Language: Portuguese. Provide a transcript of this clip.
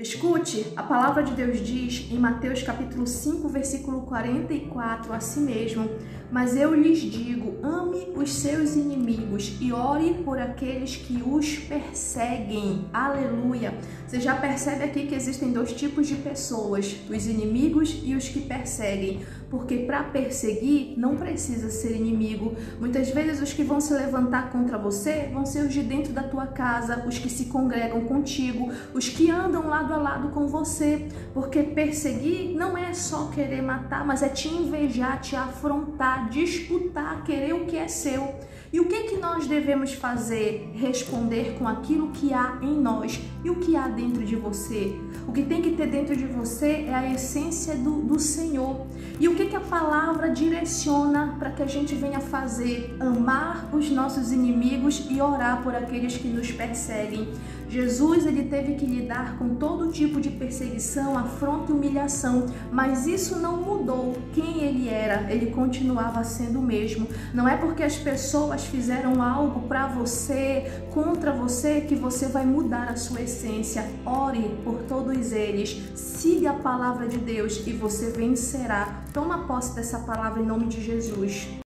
Escute, a palavra de Deus diz em Mateus capítulo 5, versículo 44, assim mesmo: Mas eu lhes digo, ame os seus inimigos e ore por aqueles que os perseguem. Aleluia! Você já percebe aqui que existem dois tipos de pessoas, os inimigos e os que perseguem. Porque para perseguir não precisa ser inimigo. Muitas vezes os que vão se levantar contra você vão ser os de dentro da tua casa, os que se congregam contigo, os que andam lado a lado com você, porque perseguir não é só querer matar, mas é te invejar, te afrontar, disputar, querer o que é seu. E o que que nós devemos fazer? Responder com aquilo que há em nós e o que há dentro de você. O que tem que ter dentro de você é a essência do, do Senhor. E o que que a palavra direciona para que a gente venha fazer? Amar os nossos inimigos e orar por aqueles que nos perseguem. Jesus ele teve que lidar com todo tipo de perseguição, afronta e humilhação, mas isso não mudou quem ele era. Ele continuava sendo o mesmo. Não é porque as pessoas fizeram algo para você, contra você, que você vai mudar a sua essência. Ore por todos eles. Siga a palavra de Deus e você vencerá. Toma posse dessa palavra em nome de Jesus.